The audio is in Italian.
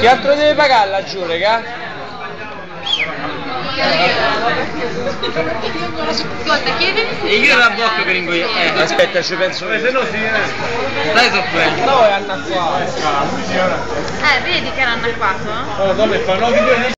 Che altro deve pagare laggiù, raga? Ascolta, chiedimi io la bocca per ingoiare. Eh, Aspetta, ci penso. Eh, se no si... eh. Dai soffrendo. No, è anacquato. Eh, eh, vedi che era anacquato? Oh, no, dove fa? No,